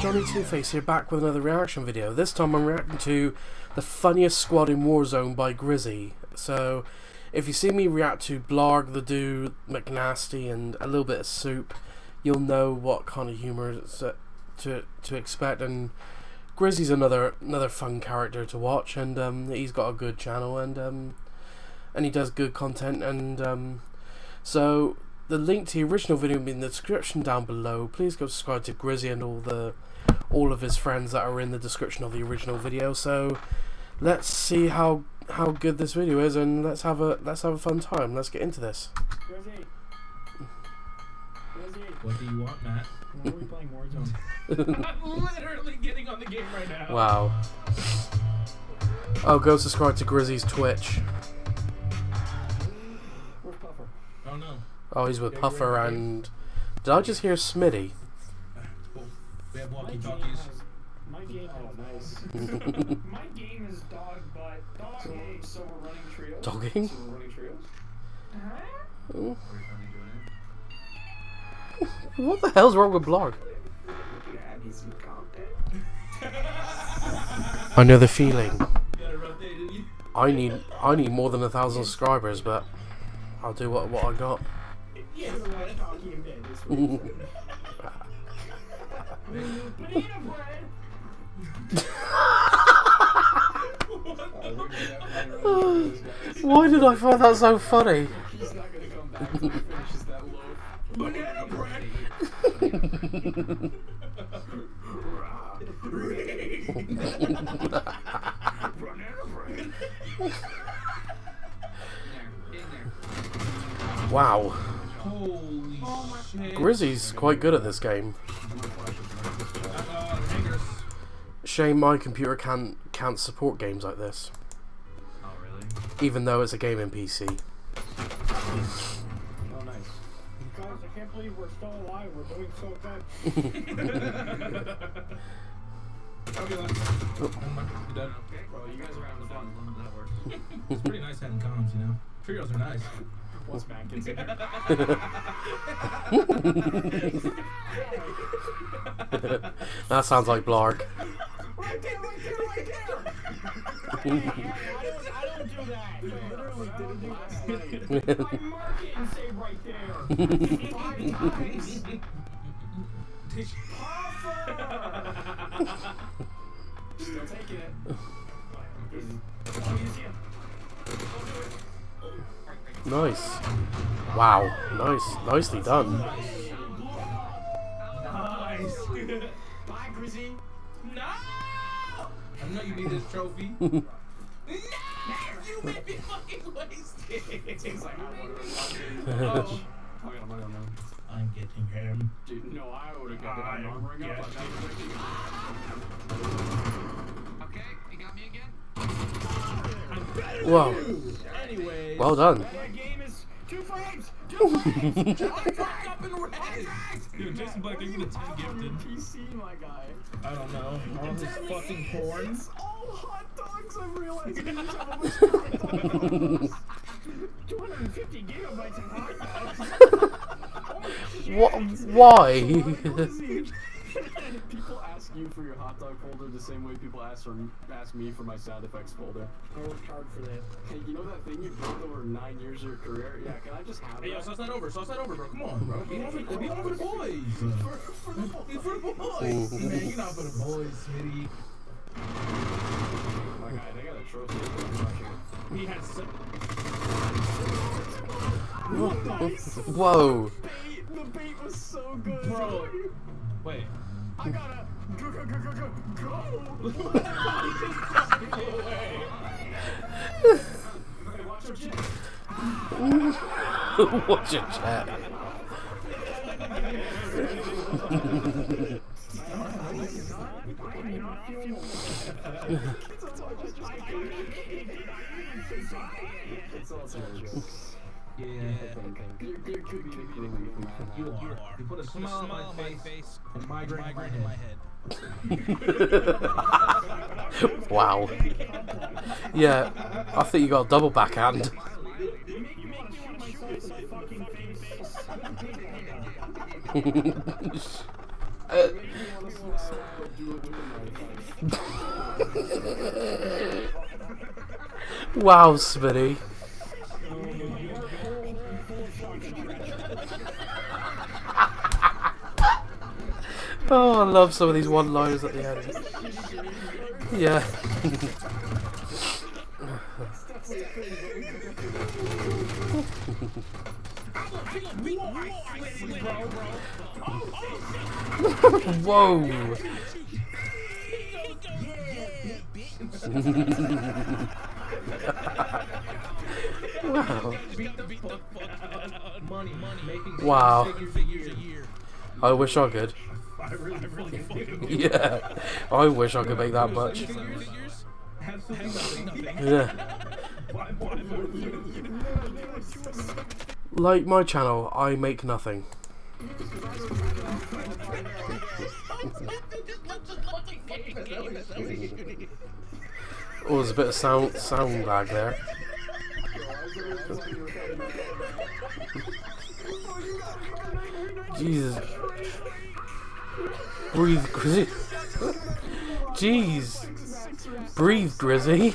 Johnny Two Face here, back with another reaction video. This time I'm reacting to the funniest squad in Warzone by Grizzy. So, if you see me react to Blarg, the Dude, McNasty, and a little bit of Soup, you'll know what kind of humor to to expect. And Grizzy's another another fun character to watch, and um, he's got a good channel, and um, and he does good content, and um, so the link to the original video will be in the description down below. Please go subscribe to Grizzy and all the all of his friends that are in the description of the original video. So let's see how how good this video is and let's have a let's have a fun time. Let's get into this. Grizzy. Grizzy. What do you want, Matt? When are we playing Warzone? I'm literally getting on the game right now. Wow. Oh, go subscribe to Grizzy's Twitch. Where's Puffer? Oh no. Oh, he's with Puffer and did I just hear Smitty? Cool. We have My walkie talkies. My game, oh nice. my game is dog butt. Dog so, so we're running trios. Dogging? So we're running trios. Oh. What the hell's wrong with Blarg? Yeah, he's content. I know the feeling. You gotta rotate it. I need I need more than a thousand subscribers, but I'll do what what I got. Yeah, the one talking in bed this week. Banana bread. Why did I find that so funny? Wow, Holy shit. Grizzy's quite good at this game. Shame my computer can't can't support games like this, Oh, really? even though it's a gaming PC. We're still alive. We're doing so good. Okay, last. You done? Bro, you guys are having fun. That works. It's pretty nice having comms, you know? Trios are nice. Once Matt gets in here. that sounds like Blarg. Right there, right there, right there! I don't, I don't do that. You literally didn't do that. I mark it and say right there. Five times. Puffer! Still taking it. You see him. Nice. Wow. Nice. Nicely done. Nice. Bye, Grizzy. no! I know you need this trophy. no! You made me fucking waste it. Like, I would've Oh. I got a money on that. I'm getting him. Dude, no, I would've got it. I'm armoring up. get I got it. Okay, you got me again? Whoa. than. Anyway. Well done. My game is two frames. Two frames. I up in red. Dude, Jason Black, are you gonna 10 gifted? PC, my guy. I don't know. All this fucking porn. It's all hot dogs. I'm realizing each of them is dogs. 250 gigabytes of hot dogs. What? Why? people ask you for your hot dog folder the same way people ask for ask me for my sound effects folder. I worked hard for that. Hey, you know that thing you built over nine years of your career? Yeah, can I just have Hey, yo, that? sauce that over, sauce that over, bro. Come on, bro. Be one for, be one the boys. for, for the Be for the boys. Man, you're not for the boys, Smitty. My guy, they got a trophy. He had so. Nice. Whoa. bait, the bait was so good. Bro. Wait. I gotta go, go, go, go, go, go. Watch your chin. What's your chat? Yeah. You're good comedic relief, man. You are. You put a smile on my face and migraine in my head. wow. Yeah, I think you got a double backhand. Uh, wow, Smitty. Oh, I love some of these one-liners at the end. Yeah. Whoa. wow. Wow. I wish I could. Yeah. I wish I could make that much. Yeah. Like my channel, I make nothing. Oh, there's a bit of sound sound lag there. Jesus. Breathe, Grizzy. Jeez. Breathe, Grizzy.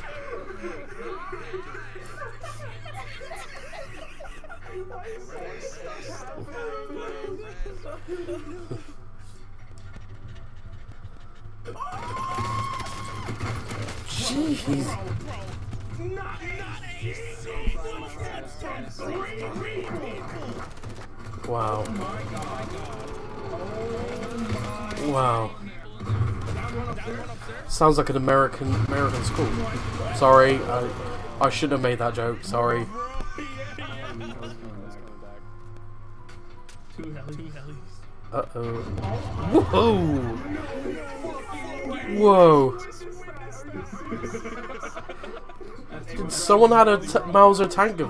Jeez. Wow. Wow. Sounds like an American American school. Sorry, I I shouldn't have made that joke. Sorry. Uh oh. Whoa! Whoa! Did someone had a Mauser tank of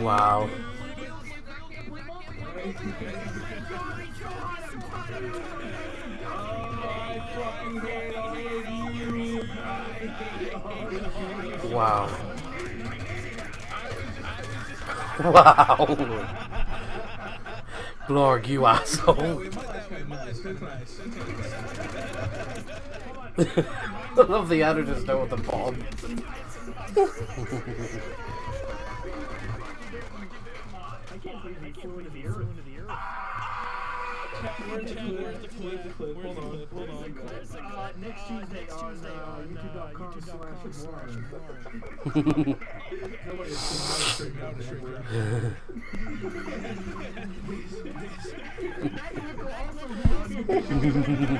Wow. Wow. Wow. Blarg, you asshole. I love the editors know at the. Uh, next Tuesday on youtube.com slash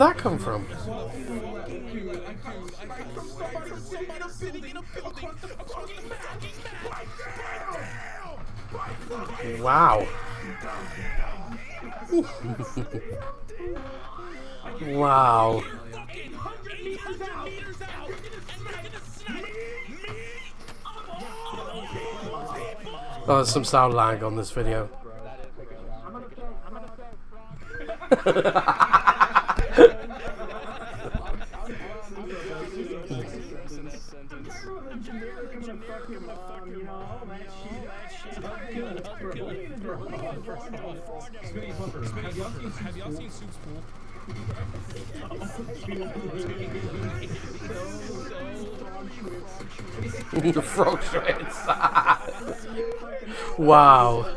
did that come from? Wow. wow. Oh, there's some sound lag on this video. Have y'all seen, have y'all seen Soup's pool? Frog shreds. wow.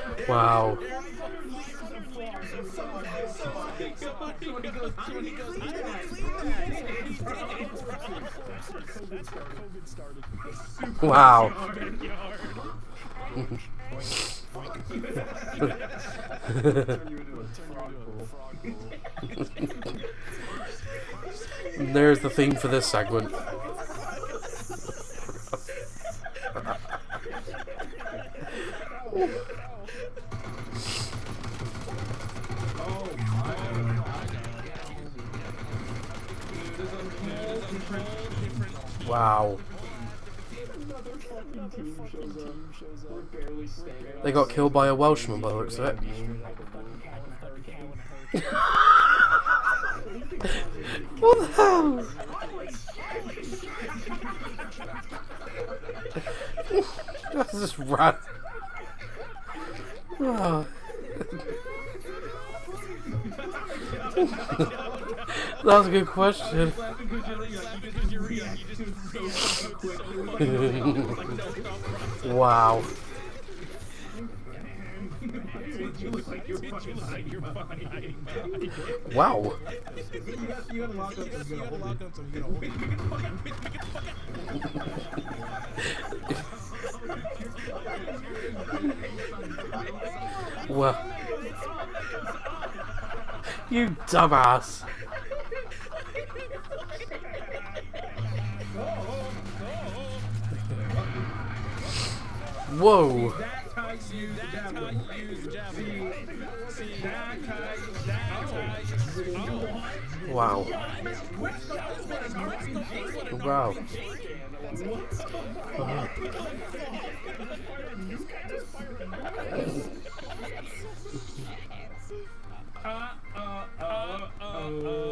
Wow. Wow. There's the theme for this segment. Wow. They got killed by a Welshman by the looks of it. what the hell? That's just rat. Oh. That's a good question. wow. Wow. Well, you dumbass. You. Wow. Wow. Uh, uh, uh,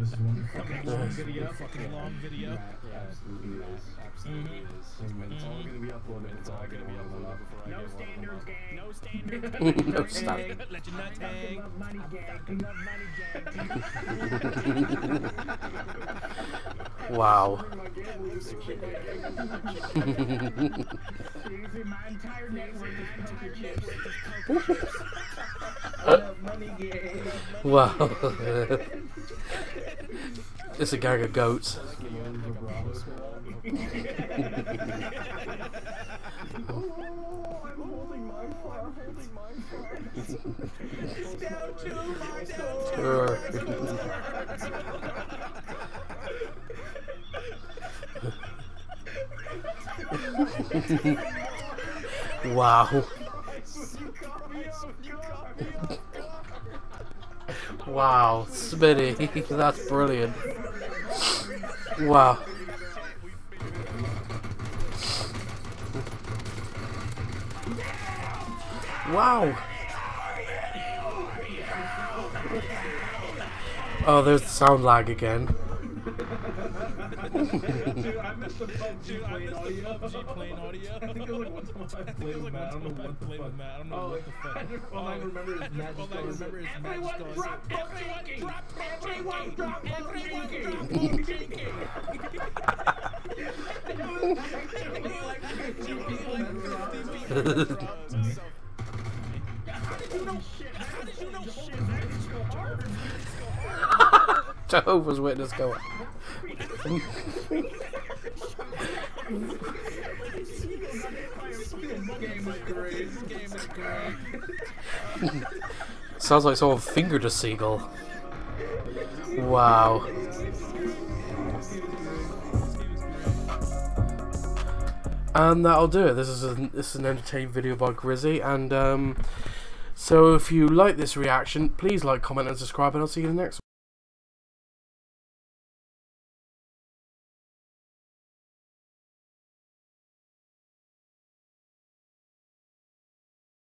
this is one fucking long video, fucking long video. Absolutely is. Absolutely mm-hmm. is. Mm-hmm. It's all gonna be uploaded. It's all gonna be uploaded before I No get standards, gang. No standard. no stop. Let your nuts hang. Money, gang. Money, gang. Wow. Seriously, my entire network is poker chips. Love money, gang. Wow. It's a gang of goats. Wow. Wow, Smitty, that's brilliant. Wow. Wow. Oh, there's the sound lag again. Dude, I missed the PUBG playing audio. Audio. I think it was like one time I played with Matt. I don't know what the fuck. I don't know Oh, what all I remember is Matt All I remember is Matt Everyone drop Pokemon! Drop Everyone drop! Jehovah's Witness going. Sounds like someone fingered a seagull. Wow. And that'll do it. This is a, this is an entertaining video by Grizzy, and um, so if you like this reaction, please like, comment, and subscribe, and I'll see you in the next. one.